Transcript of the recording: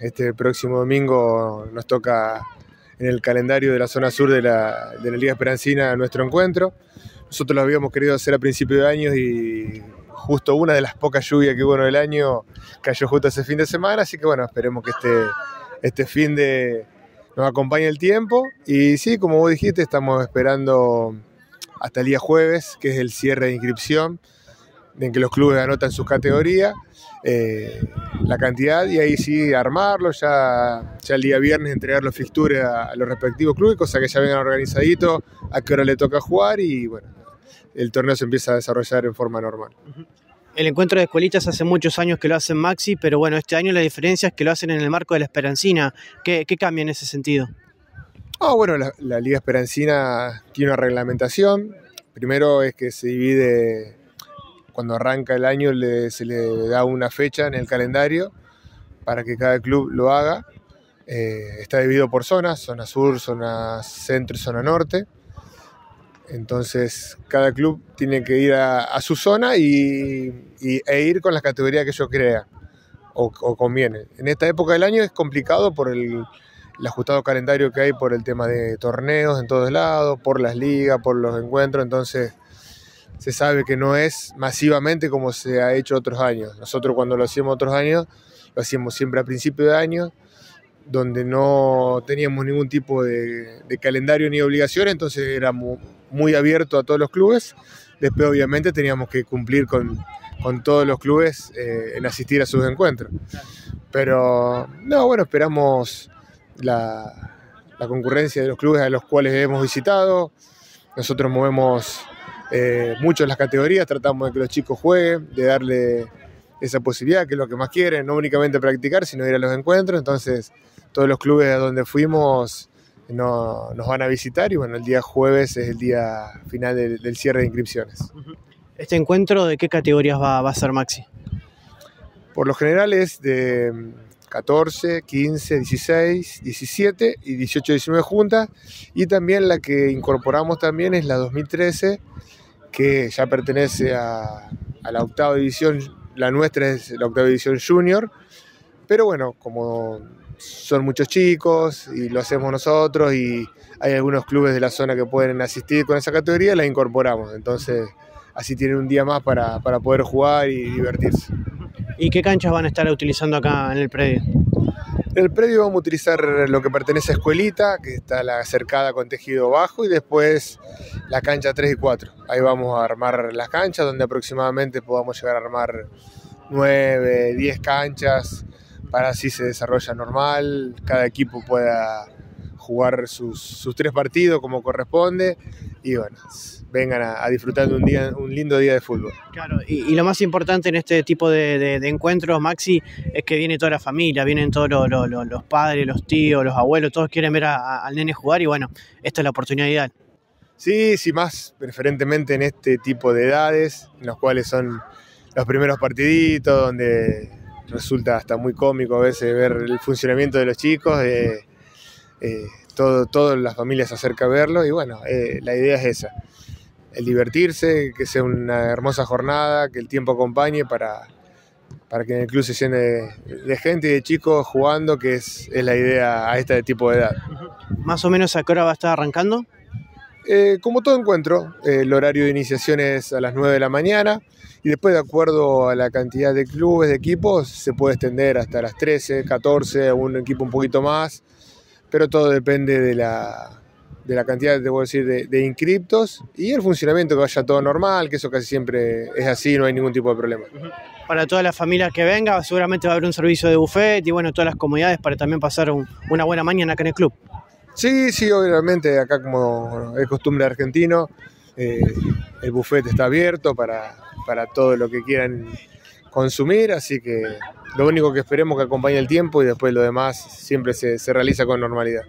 Este próximo domingo nos toca en el calendario de la zona sur de la, de la Liga Esperancina nuestro encuentro. Nosotros lo habíamos querido hacer a principio de año y justo una de las pocas lluvias que hubo en el año cayó justo ese fin de semana, así que bueno, esperemos que este, este fin de nos acompañe el tiempo. Y sí, como vos dijiste, estamos esperando hasta el día jueves, que es el cierre de inscripción, en que los clubes anotan sus categorías, eh, la cantidad, y ahí sí armarlo, ya, ya el día viernes entregar los fixtures a, a los respectivos clubes, cosa que ya vengan organizaditos, a qué hora le toca jugar y bueno, el torneo se empieza a desarrollar en forma normal. El encuentro de escuelitas hace muchos años que lo hacen Maxi, pero bueno, este año la diferencia es que lo hacen en el marco de la Esperancina. ¿Qué, qué cambia en ese sentido? Ah, bueno, la, la, Liga Esperancina tiene una reglamentación. Primero es que se divide, cuando arranca el año le, se le da una fecha en el calendario para que cada club lo haga. Eh, está dividido por zonas, zona sur, zona centro y zona norte. Entonces, cada club tiene que ir a, su zona y, e ir con las categorías que ellos crean o, o, conviene. En esta época del año es complicado por el, el, ajustado calendario que hay por el tema de torneos en todos lados, por las ligas, por los encuentros. Entonces, se sabe que no es masivamente como se ha hecho otros años. Nosotros, cuando lo hacíamos otros años, lo hacíamos siempre a principio de año donde no teníamos ningún tipo de, calendario ni obligación, entonces era muy, abierto a todos los clubes. Después obviamente teníamos que cumplir con, con todos los clubes eh, en asistir a sus encuentros. Pero no, bueno, esperamos la, la, concurrencia de los clubes a los cuales hemos visitado. Nosotros movemos eh, mucho las categorías, tratamos de que los chicos jueguen, de darle esa posibilidad, que es lo que más quieren, no únicamente practicar, sino ir a los encuentros. Entonces, todos los clubes a donde fuimos no, nos van a visitar y bueno, el día jueves es el día final del, del cierre de inscripciones. ¿Este encuentro de qué categorías va, va, a ser Maxi? Por lo general es de 14, 15, 16, 17 y 18, 19 juntas y también la que incorporamos también es la 2013 que ya pertenece a, la octava división, la nuestra es la octava división junior, pero bueno, como son muchos chicos y lo hacemos nosotros y hay algunos clubes de la zona que pueden asistir con esa categoría, la incorporamos. Entonces así tienen un día más para, para poder jugar y divertirse. ¿Y qué canchas van a estar utilizando acá en el predio? En el predio vamos a utilizar lo que pertenece a Escuelita, que está la cercada con tejido bajo, y después la cancha 3 y 4. Ahí vamos a armar las canchas, donde aproximadamente podamos llegar a armar 9, 10 canchas para así se desarrolla normal, cada equipo pueda jugar sus, sus tres partidos como corresponde y bueno, vengan a, a, disfrutar de un, día, un lindo día de fútbol. Claro, y, y lo más importante en este tipo de, de, de, encuentros, Maxi, es que viene toda la familia, vienen todos los, los, los padres, los tíos, los abuelos, todos quieren ver a, a, al nene jugar y bueno, esta es la oportunidad ideal. Sí, sí, más preferentemente en este tipo de edades, en los cuales son los primeros partiditos, donde resulta hasta muy cómico a veces ver el funcionamiento de los chicos. Eh, eh, todo, toda la familia se acerca a verlo y bueno, eh, la idea es esa, el divertirse, que sea una hermosa jornada, que el tiempo acompañe para, para que en el club se llene de, de gente y de chicos jugando, que es, es, la idea a este tipo de edad. ¿Más o menos a qué hora va a estar arrancando? Eh, como todo encuentro, eh, el horario de iniciación es a las 9 de la mañana y después de acuerdo a la cantidad de clubes, de equipos, se puede extender hasta las 13, 14, un equipo un poquito más, pero todo depende de la, de la cantidad, debo decir, de, de inscriptos y el funcionamiento, que vaya todo normal, que eso casi siempre es así, no hay ningún tipo de problema. Para todas las familias que vengan, seguramente va a haber un servicio de buffet y bueno, todas las comodidades para también pasar un, una buena mañana acá en el club. Sí, sí, obviamente acá como es costumbre argentino, eh, el buffet está abierto para, para todo lo que quieran consumir, así que lo único que esperemos que acompañe el tiempo y después lo demás siempre se, se realiza con normalidad.